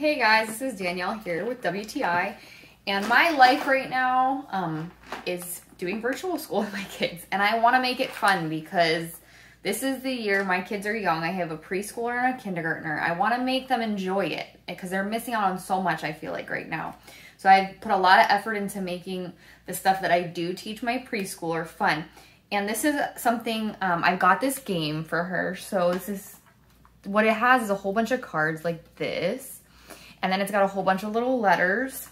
Hey guys, this is Danielle here with WTI. And my life right now um, is doing virtual school with my kids. And I want to make it fun because this is the year my kids are young. I have a preschooler and a kindergartner. I want to make them enjoy it because they're missing out on so much, I feel like, right now. So I've put a lot of effort into making the stuff that I do teach my preschooler fun. And this is something, um, I got this game for her. So this is, what it has is a whole bunch of cards like this. And then it's got a whole bunch of little letters.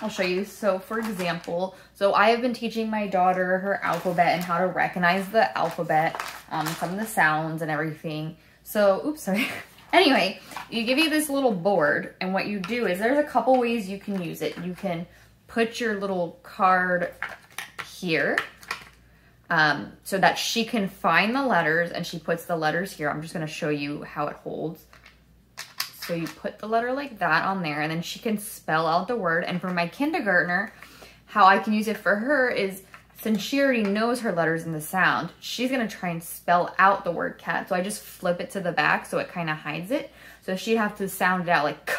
I'll show you. So for example, so I have been teaching my daughter her alphabet and how to recognize the alphabet, um, of the sounds and everything. So, oops, sorry. anyway, you give you this little board and what you do is there's a couple ways you can use it. You can put your little card here um, so that she can find the letters and she puts the letters here. I'm just going to show you how it holds. So you put the letter like that on there and then she can spell out the word. And for my kindergartner, how I can use it for her is since she already knows her letters and the sound, she's to try and spell out the word cat. So I just flip it to the back so it kind of hides it. So she'd have to sound it out like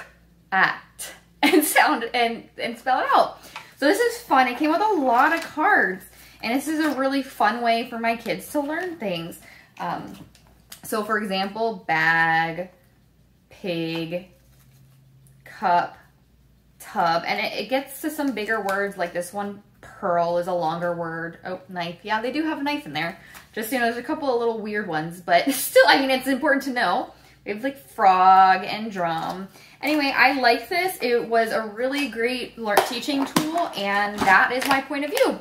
at and sound and, and spell it out. So this is fun. It came with a lot of cards. And this is a really fun way for my kids to learn things. Um, so for example, bag, pig, cup, tub. And it, it, gets to some bigger words like this one, pearl is a longer word. Oh, knife. Yeah, they do have a knife in there. Just, you know, there's a couple of little weird ones, but still, I mean, it's important to know. We have like frog and drum. Anyway, I like this. It was a really great teaching tool, and that is my point of view.